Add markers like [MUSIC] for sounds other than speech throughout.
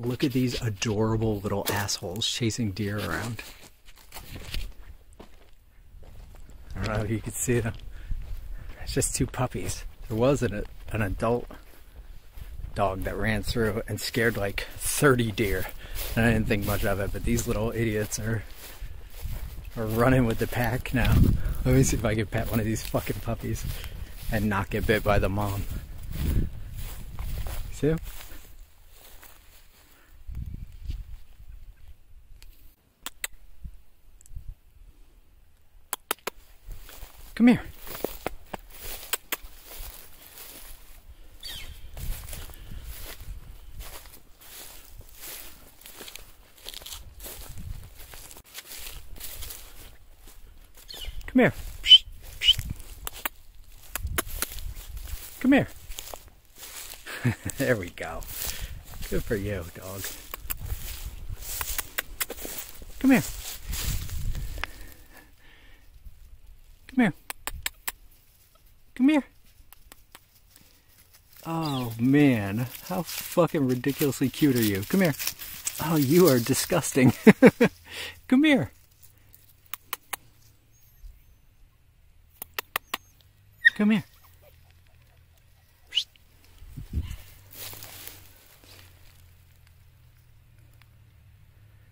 look at these adorable little assholes chasing deer around. I don't know if you can see them. It's just two puppies. There was an, an adult dog that ran through and scared like 30 deer. And I didn't think much of it, but these little idiots are are running with the pack now. Let me see if I can pet one of these fucking puppies and not get bit by the mom. See Come here. Come here. Come here. [LAUGHS] there we go. Good for you, dog. Come here. Come here. Come here. Oh man, how fucking ridiculously cute are you? Come here. Oh, you are disgusting. [LAUGHS] Come here. Come here.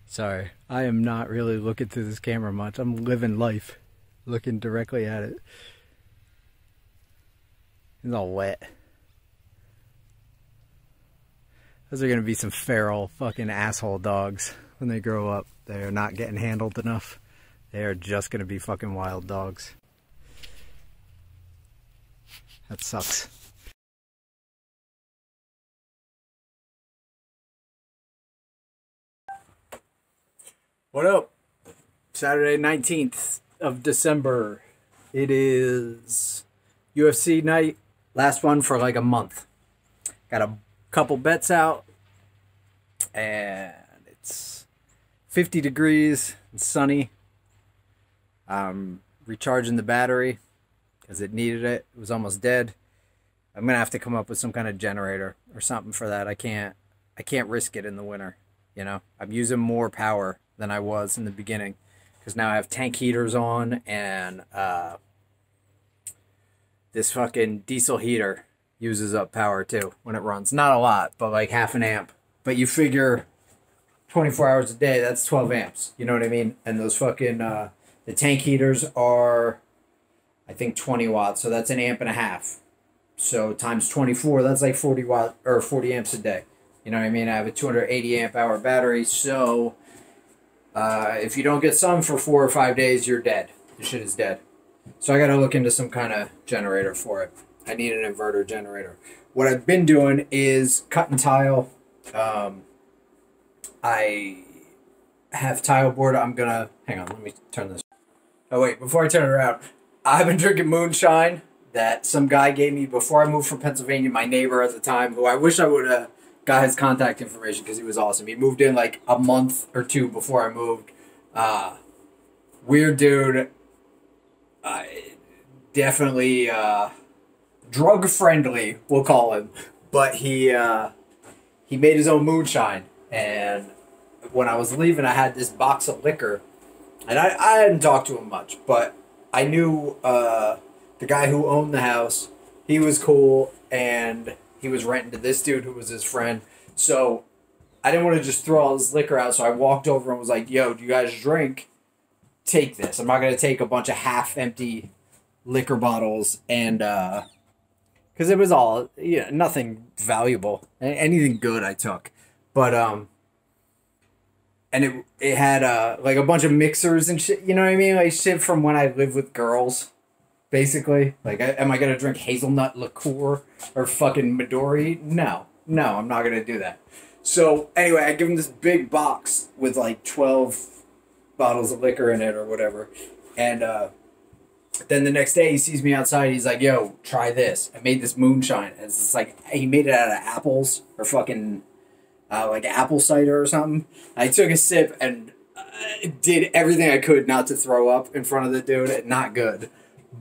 Sorry, I am not really looking through this camera much. I'm living life, looking directly at it. It's all wet. Those are going to be some feral fucking asshole dogs when they grow up. They are not getting handled enough. They are just going to be fucking wild dogs. That sucks. What up? Saturday 19th of December. It is UFC night. Last one for like a month. Got a couple bets out. And it's 50 degrees and sunny. I'm recharging the battery because it needed it. It was almost dead. I'm gonna have to come up with some kind of generator or something for that. I can't I can't risk it in the winter. You know, I'm using more power than I was in the beginning because now I have tank heaters on and uh, this fucking diesel heater uses up power too when it runs. Not a lot, but like half an amp. But you figure 24 hours a day, that's 12 amps. You know what I mean? And those fucking uh, the tank heaters are I think 20 watts, so that's an amp and a half. So times 24, that's like 40 watt or 40 amps a day. You know what I mean? I have a 280 amp hour battery, so uh, if you don't get some for four or five days, you're dead. The shit is dead. So I got to look into some kind of generator for it. I need an inverter generator. What I've been doing is cutting tile. Um, I have tile board. I'm gonna hang on. Let me turn this. Oh wait, before I turn it around, I've been drinking moonshine that some guy gave me before I moved from Pennsylvania. My neighbor at the time, who I wish I would have got his contact information because he was awesome. He moved in like a month or two before I moved. Uh, weird dude. Uh, definitely uh, drug friendly, we'll call him. But he uh, he made his own moonshine, and when I was leaving, I had this box of liquor, and I, I hadn't talked to him much, but I knew uh, the guy who owned the house. He was cool, and he was renting to this dude who was his friend. So I didn't want to just throw all this liquor out. So I walked over and was like, "Yo, do you guys drink? Take this. I'm not gonna take a bunch of half empty liquor bottles and uh, because it was all yeah, nothing valuable, anything good I took, but um." and it it had uh like a bunch of mixers and shit. You know what I mean? Like shit from when I lived with girls, basically. Like, am I gonna drink hazelnut liqueur or fucking Midori? No, no, I'm not gonna do that. So anyway, I give him this big box with like twelve bottles of liquor in it or whatever, and uh, then the next day he sees me outside. He's like, "Yo, try this. I made this moonshine." And it's like he made it out of apples or fucking uh, like apple cider or something. I took a sip and uh, did everything I could not to throw up in front of the dude. Not good,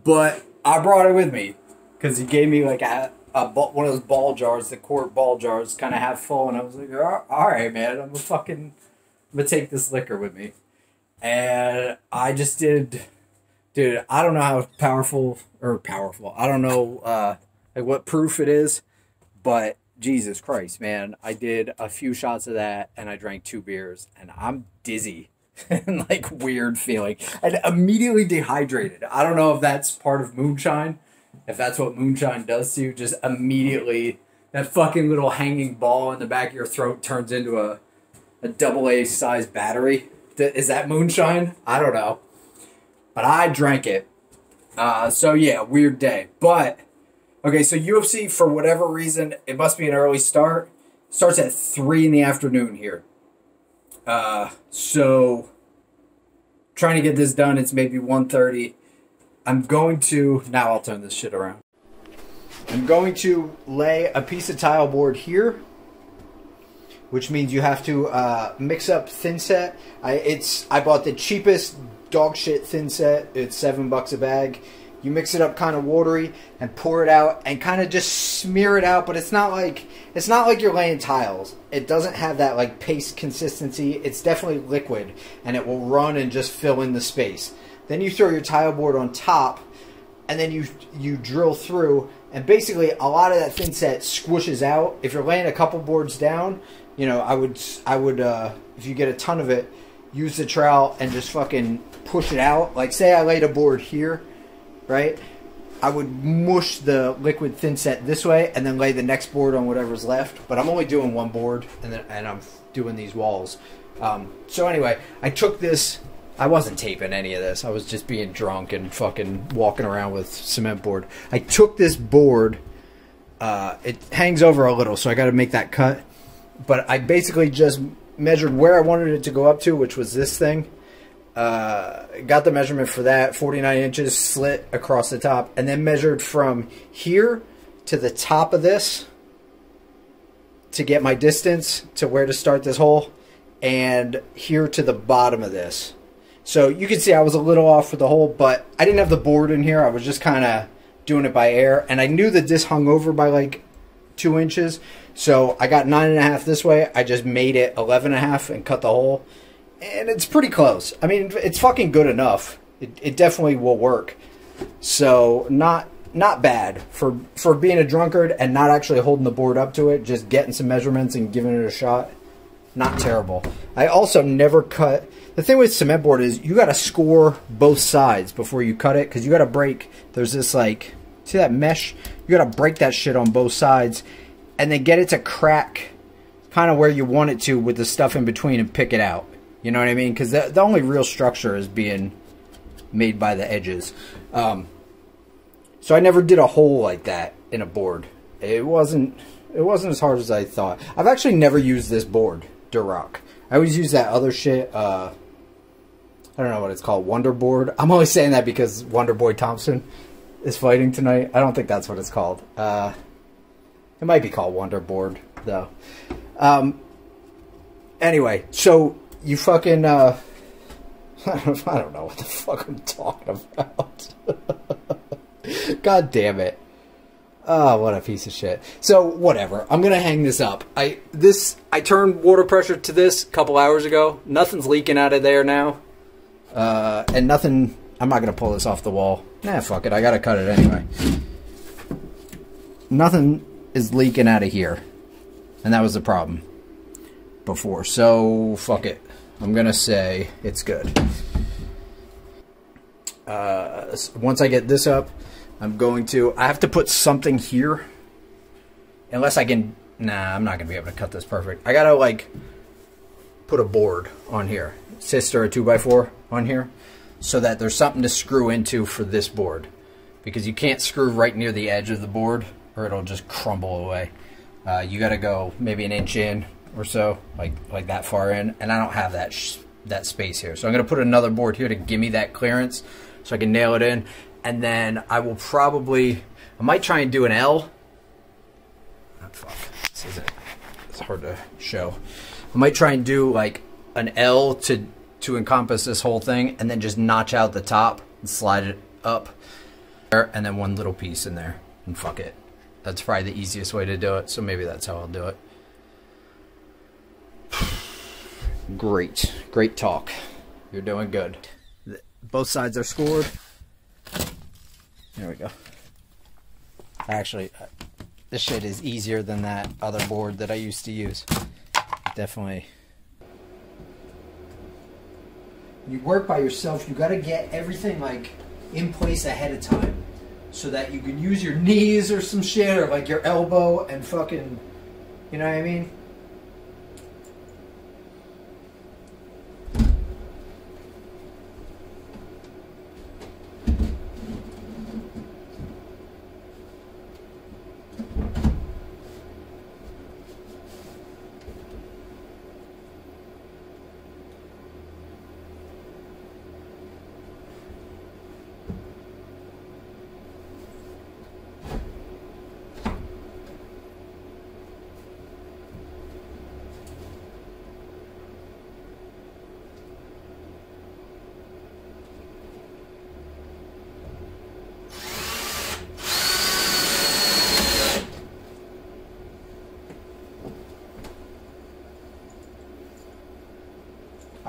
but I brought it with me because he gave me like a, a one of those ball jars, the quart ball jars, kind of half full, and I was like, all right, man, I'm gonna fucking, I'm gonna take this liquor with me, and I just did, dude. I don't know how powerful or powerful. I don't know uh, like what proof it is, but Jesus Christ, man, I did a few shots of that, and I drank two beers, and I'm dizzy. [LAUGHS] and like weird feeling and immediately dehydrated. I don't know if that's part of moonshine if that's what moonshine does to you, just immediately that fucking little hanging ball in the back of your throat turns into a a double A size battery. Is that moonshine? I don't know, but I drank it. Uh, so yeah, weird day. But okay, so UFC for whatever reason, it must be an early start. Starts at three in the afternoon here. Uh, so trying to get this done. It's maybe 1.30 I'm going to, now I'll turn this shit around. I'm going to lay a piece of tile board here, which means you have to uh, mix up thin set. I, it's, I bought the cheapest dog shit thin set. It's seven bucks a bag. You mix it up kind of watery and pour it out and kind of just smear it out, but it's not like it's not like you're laying tiles. It doesn't have that like paste consistency. It's definitely liquid and it will run and just fill in the space. Then you throw your tile board on top, and then you you drill through, and basically a lot of that thin set squishes out. If you're laying a couple boards down, you know I would I would uh, if you get a ton of it, use the trowel and just fucking push it out. Like say I laid a board here, right? I would mush the liquid thin set this way and then lay the next board on whatever's left. But I'm only doing one board and then and I'm doing these walls. Um, so anyway, I took this I wasn't taping any of this. I was just being drunk and fucking walking around with cement board. I took this board. Uh, it hangs over a little, so I got to make that cut. But I basically just measured where I wanted it to go up to, which was this thing. Uh, got the measurement for that, 49 inches slit across the top, and then measured from here to the top of this to get my distance to where to start this hole, and here to the bottom of this. So you can see I was a little off for the hole, but I didn't have the board in here. I was just kind of doing it by air. And I knew that this hung over by like two inches. So I got nine and a half this way. I just made it 11 and a half and cut the hole. And it's pretty close. I mean, it's fucking good enough. It, it definitely will work. So not not bad for for being a drunkard and not actually holding the board up to it, just getting some measurements and giving it a shot. Not terrible. I also never cut the thing with cement board is you got to score both sides before you cut it because you got to break. There's this like, see that mesh? You got to break that shit on both sides and then get it to crack kind of where you want it to with the stuff in between and pick it out. You know what I mean? Because the, the only real structure is being made by the edges. Um, so I never did a hole like that in a board. It wasn't it wasn't as hard as I thought. I've actually never used this board, Durock. I always use that other shit. Uh, I don't know what it's called, Wonderboard. I'm always saying that because Wonder Boy Thompson is fighting tonight. I don't think that's what it's called. Uh, it might be called Wonderboard though. Um, anyway, so you fucking uh, [LAUGHS] I don't know what the fuck I'm talking about. [LAUGHS] God damn it. Oh, what a piece of shit. So, whatever. I'm gonna hang this up. I this I turned water pressure to this a couple hours ago. Nothing's leaking out of there now. Uh, and nothing, I'm not to pull this off the wall. Nah, fuck it, I got to cut it anyway. Nothing is leaking out of here. And that was the problem before. So, fuck it. I'm to say it's good. Uh, once I get this up, I'm going to, I have to put something here. Unless I can, nah, I'm not to be able to cut this perfect. I got to, like, put a board on here. Sister a 2x4 on here so that there's something to screw into for this board because you can't screw right near the edge of the board or it'll just crumble away. Uh, you got to go maybe an inch in or so, like like that far in, and I don't have that that space here. So I'm going to put another board here to give me that clearance so I can nail it in, and then I will probably I might try and do an L. Oh, fuck, this is it. It's hard to show. I might try and do like an L to to encompass this whole thing and then just notch out the top and slide it up and then one little piece in there and fuck it That's probably the easiest way to do it. So maybe that's how I'll do it. [SIGHS] Great, great talk. You're doing good. Both sides are scored. There we go. Actually, uh, this shit is easier than that other board that I used to use. Definitely. You work by yourself, you gotta get everything like in place ahead of time so that you can use your knees or some shit or like your elbow and fucking, you know what I mean?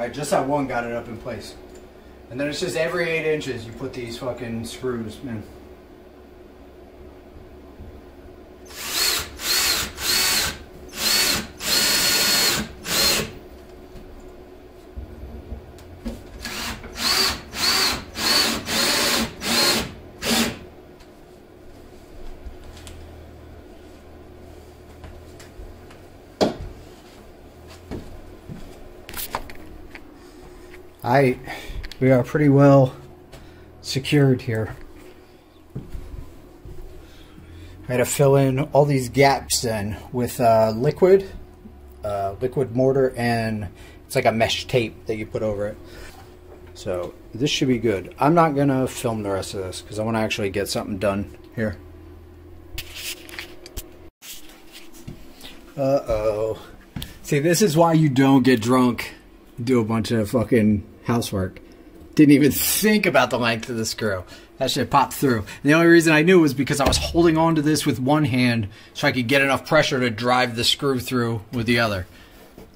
Alright, just that one got it up in place. And then it's just every eight inches you put these fucking screws, man. I, we are pretty well secured here. I had to fill in all these gaps then with uh, liquid, uh, liquid mortar, and it's like a mesh tape that you put over it. So this should be good. I'm not gonna film the rest of this because I want to actually get something done here. Uh oh. See, this is why you don't get drunk do a bunch of fucking housework. Didn't even think about the length of the screw. That shit popped through. And the only reason I knew was because I was holding on to this with one hand so I could get enough pressure to drive the screw through with the other.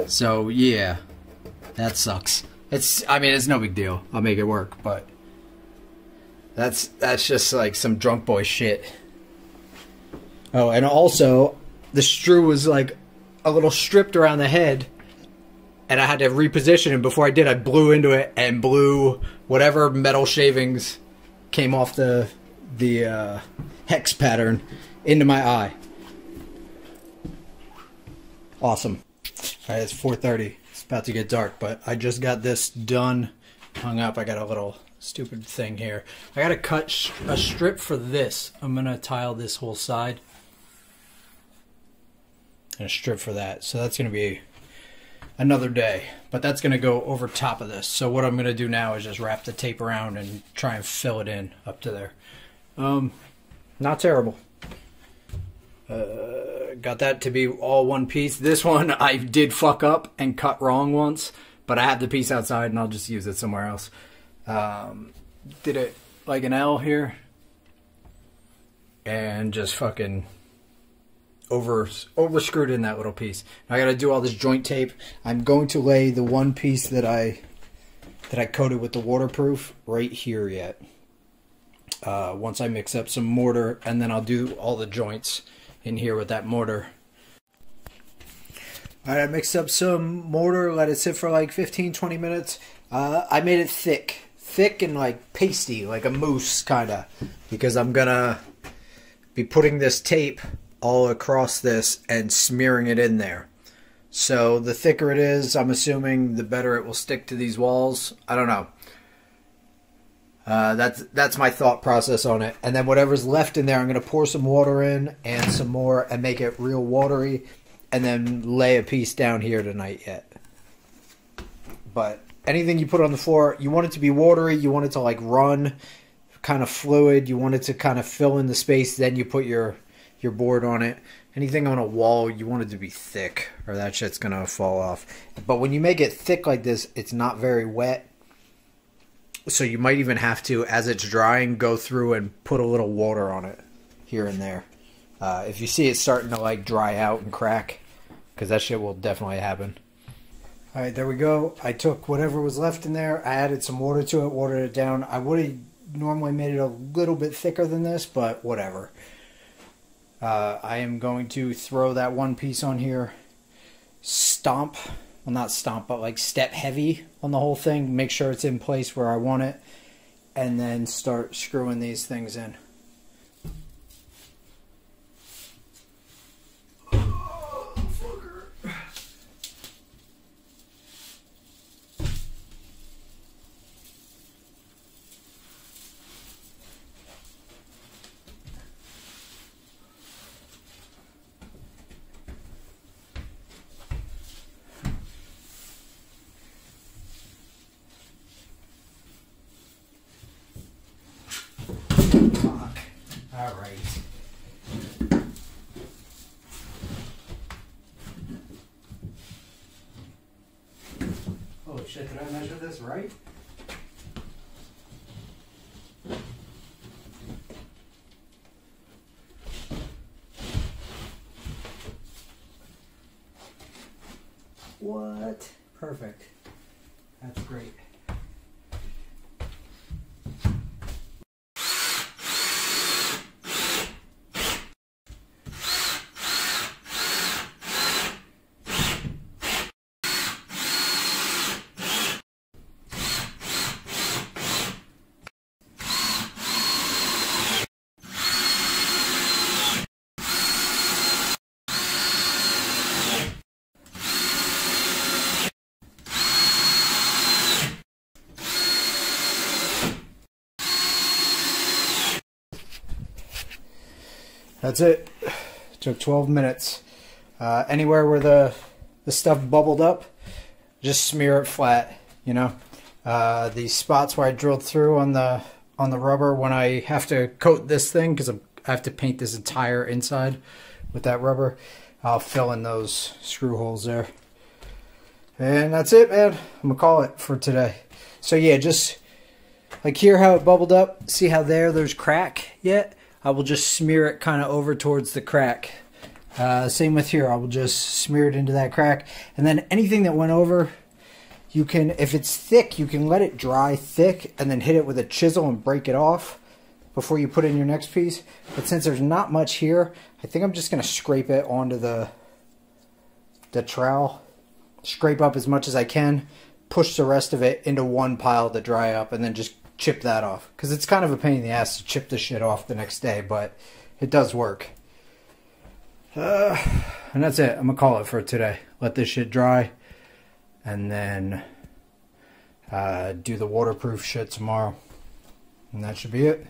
So, yeah. That sucks. It's I mean, it's no big deal. I'll make it work, but that's that's just like some drunk boy shit. Oh, and also the screw was like a little stripped around the head and I had to reposition And Before I did, I blew into it and blew whatever metal shavings came off the the uh, hex pattern into my eye. Awesome. All right, it's 4:30. It's about to get dark, but I just got this done, hung up. I got a little stupid thing here. I got to cut a strip for this. I'm gonna tile this whole side, and a strip for that. So that's gonna be another day. But that's going to go over top of this. So what I'm going to do now is just wrap the tape around and try and fill it in up to there. Um, not terrible. Uh, got that to be all one piece. This one [LAUGHS] I did fuck up and cut wrong once, but I have the piece outside and I'll just use it somewhere else. Um, did it like an L here and just fucking over over screwed in that little piece. I got to do all this joint tape. I'm going to lay the one piece that I that I coated with the waterproof right here yet. Uh, once I mix up some mortar, and then I'll do all the joints in here with that mortar. All right, I mixed up some mortar, let it sit for like 15, 20 minutes. Uh, I made it thick, thick and like pasty, like a mousse kind of, because I'm gonna be putting this tape all across this and smearing it in there. So the thicker it is, I'm assuming the better it will stick to these walls. I don't know. Uh, that's that's my thought process on it. And then whatever's left in there, I'm going to pour some water in and some more and make it real watery, and then lay a piece down here tonight yet. But anything you put on the floor, you want it to be watery. You want it to like run, kind of fluid. You want it to kind of fill in the space. Then you put your your board on it. Anything on a wall, you want it to be thick or that shit's going to fall off. But when you make it thick like this, it's not very wet. So you might even have to, as it's drying, go through and put a little water on it here and there. Uh, if you see it starting to like dry out and crack, because that shit will definitely happen. All right, there we go. I took whatever was left in there. I added some water to it, watered it down. I would have normally made it a little bit thicker than this, but whatever. Uh, I am going to throw that one piece on here, stomp, well not stomp, but like step heavy on the whole thing, make sure it's in place where I want it, and then start screwing these things in. Fuck. All right. Holy shit, did I measure this right? What? Perfect. That's great. That's it. Took 12 minutes. Uh, anywhere where the the stuff bubbled up, just smear it flat. You know, uh, these spots where I drilled through on the on the rubber when I have to coat this thing because I have to paint this entire inside with that rubber. I'll fill in those screw holes there. And that's it, man. I'm gonna call it for today. So yeah, just like here how it bubbled up. See how there there's crack yet? I will just smear it kind of over towards the crack. Uh, same with here. I will just smear it into that crack. And then anything that went over, you can, if it's thick, you can let it dry thick and then hit it with a chisel and break it off before you put in your next piece. But since there's not much here, I think I'm just going to scrape it onto the, the trowel. Scrape up as much as I can. Push the rest of it into one pile to dry up and then just chip that off. Because it's kind of a pain in the ass to chip the shit off the next day, but it does work. Uh, and that's it. I'm to call it for today. Let this shit dry. And then uh, do the waterproof shit tomorrow. And that should be it.